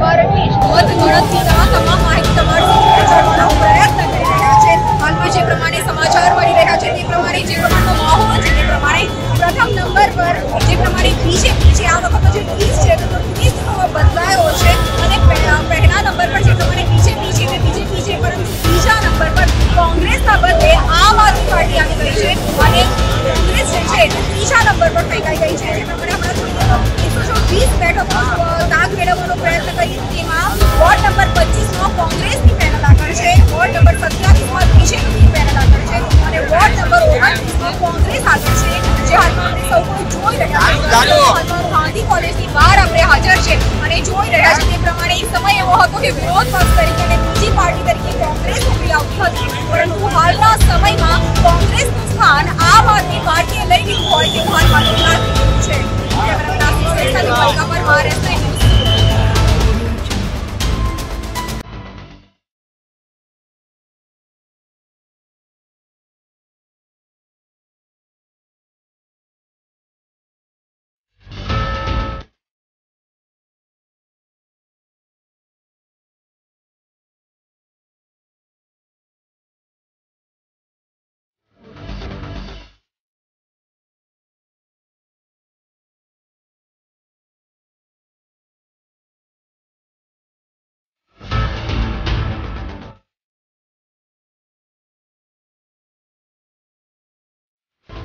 અદાલતની તમામ તમામ માહિતી તમારા સુધી પહોંચાડવાનો પ્રયત્ન કરી રહ્યા છે. જે પ્રમાણે સમાચાર મળી રહ્યા છે તે પ્રમાણે જે પ્રમાણનો માહોલ છે તે પ્રમાણે પ્રથમ નંબર પર જે પ્રમાણે બીજેપી છે, આ વખતનો જે ટ્વીટ છે ગાંધી કોલેજની બહાર આપણે હાજર છે. અને જોઈ રહ્યા છે તે પ્રમાણે એક સમય એવો હતો કે વિરોધ તરીકે અને પાર્ટી તરીકે કોંગ્રેસ ઉભરી આવતી હતી. પરંતુ હાલના સમયમાં કોંગ્રેસનું સ્થાન આમ આદમી પાર્ટીએ લઈ લીધું હોય તેવું હાલમાં છે.